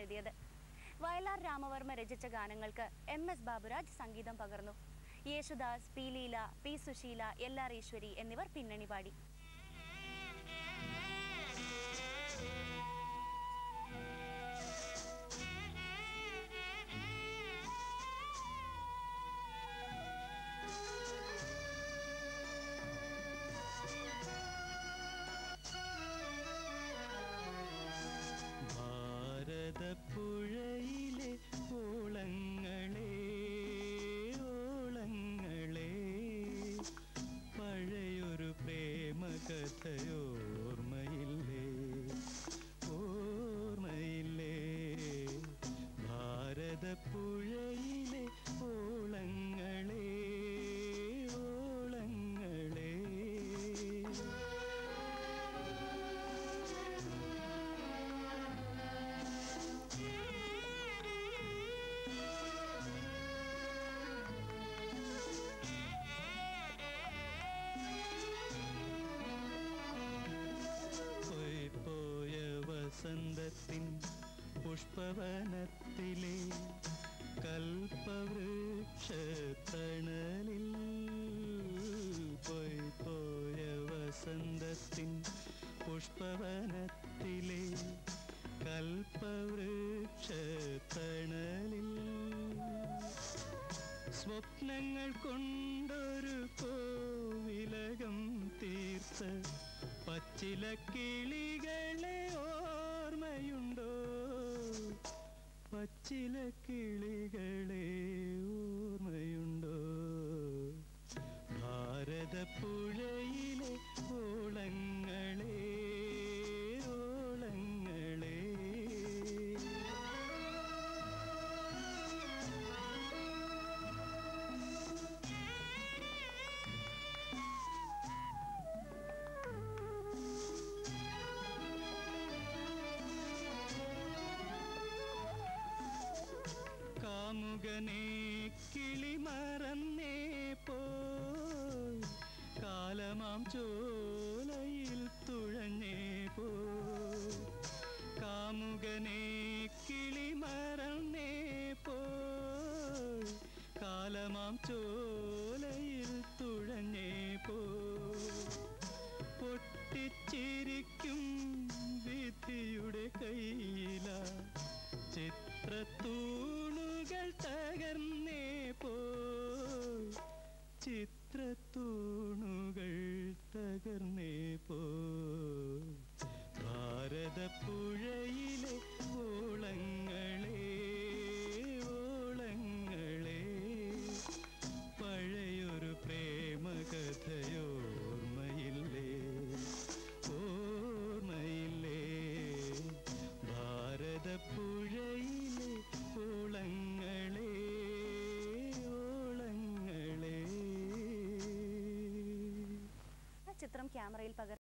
എഴുതിയത്. വയലാർ രാമവർമ്മ രചിച്ച ഗാനങ്ങൾക്ക് എം എസ് ബാബുരാജ് സംഗീതം പകർന്നു. Yesudas P Leela P Susheela L R Eswari എന്നിവർ പിന്നണി പാടി. പ്രേമകഥയോർമ്മയില്ലേ ഓർമ്മയില്ലേ ഭാരതപ്പുഴയിലെ വസന്തത്തിൻ പുഷ്പവനത്തിലെ കൽപ്പവൃക്ഷത്തണലിൽ പോയി പോയ വസന്തത്തിൻ പുഷ്പവനത്തിലെ കൽപ്പവൃക്ഷത്തണലിൽ സ്വപ്നങ്ങൾ കൊണ്ടൊരു കോവിലകം തീർത്ത പച്ചില കിളികളെ ഭാരതപ്പുഴയിലെ ഓളങ്ങളെ ഓളങ്ങളെ. കാമുകനെ കാലമാം ചോലയിൽ തുഴഞ്ഞേ പോ. കാമുകനെ കിളി മറന്നേ പോ. കാലമാം ചോലയിൽ തുഴഞ്ഞേ പോ. പൊട്ടിച്ചിരിക്കും വിധിയുടെ കയ്യില. ചിത്രത്തൂണുകൾ തകർന്നേ പോ. ചിത്രത്തൂണുകൾ ഭാരതപ്പുഴയിലെ ഓളങ്ങളെ. ഓളങ്ങളെ ചിത്രം ക്യാമറയിൽ പകർ